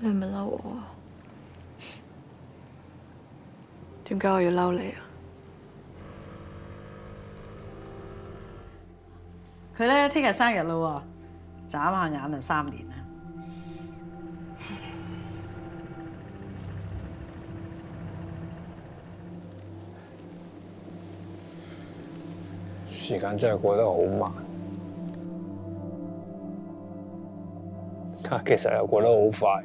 你咪嬲我？点解我要嬲你啊？佢咧听日生日咯，眨下眼就三年啦。时间真系过得好慢，但其实又过得好快。